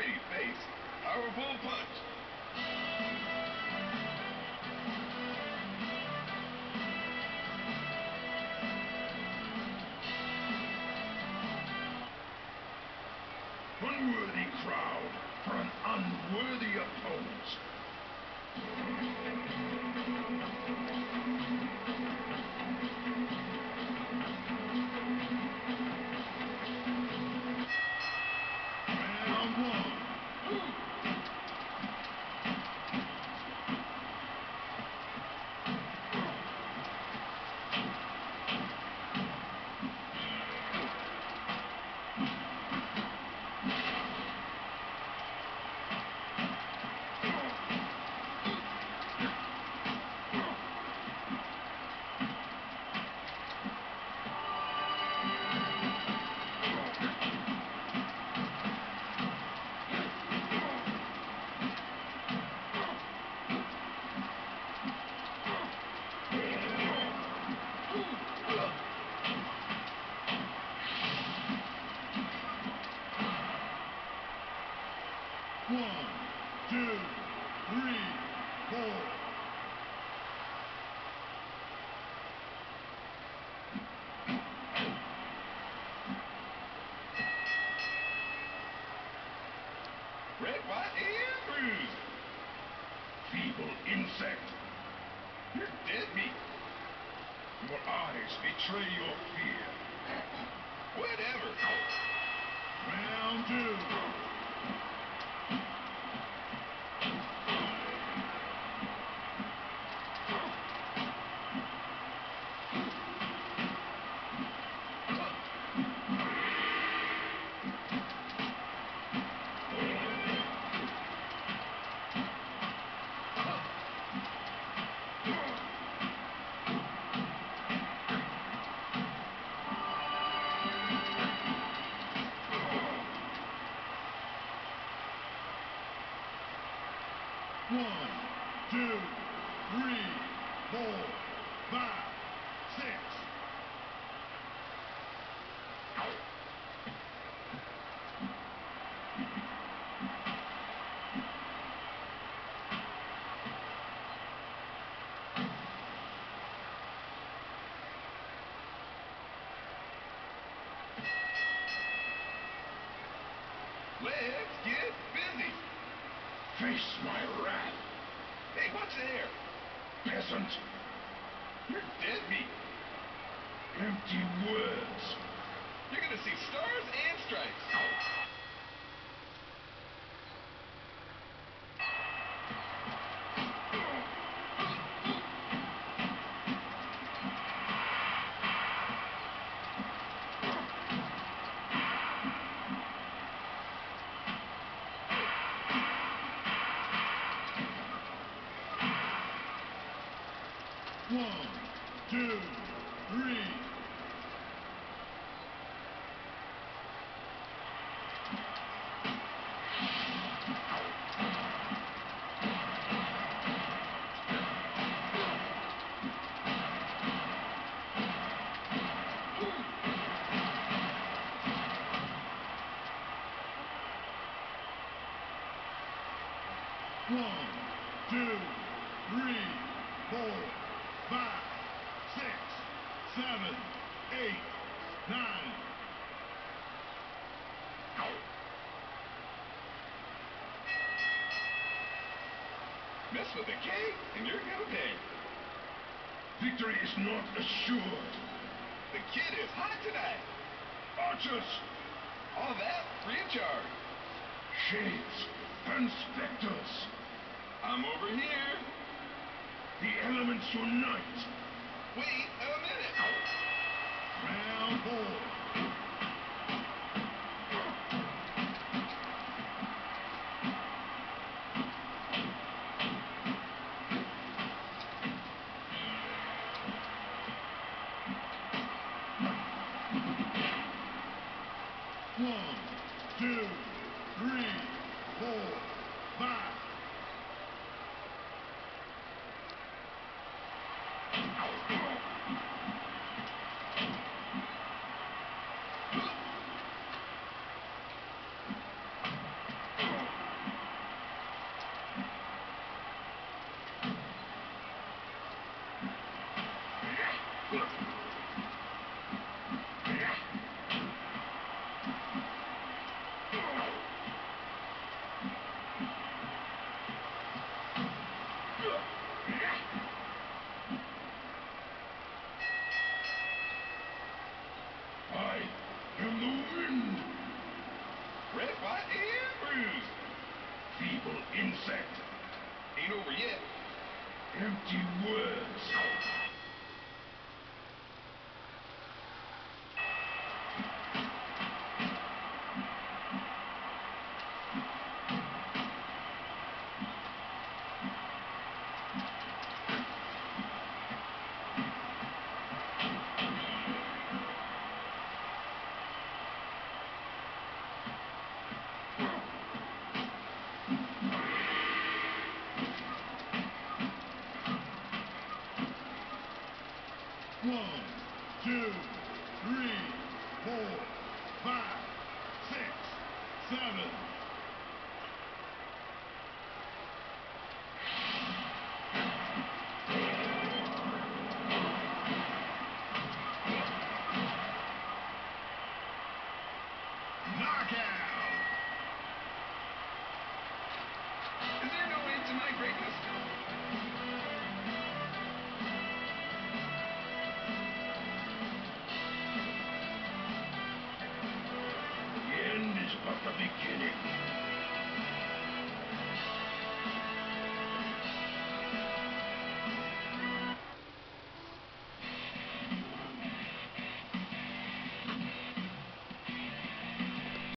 Pretty face. Powerful punch. Unworthy crowd for an unworthy opponent. One, two, three, four. Red, white, and bruised. Feeble insect. You're dead meat. Your eyes betray your fear. Whatever. Round two. One, two, three, four, five, six. Let's get busy. Face my wrath, Hey, what's there? peasant. You're dead meat. Empty words. You're gonna see stars and stripes. One, two, three. One, two, three, four, five, six, seven, eight, nine. Mess with the and you're gonna pay. Victory is not assured. The kid is hot tonight. Archers, All that free of shades, and specters. I'm over here. The elements unite. Wait a minute. Round four. One, two, three, four, five. I am. Red, white, and bruised. Feeble insect. Ain't over yet. Empty words. One, two, three, four, five, six, seven. Knockout! Is there no end to my greatness?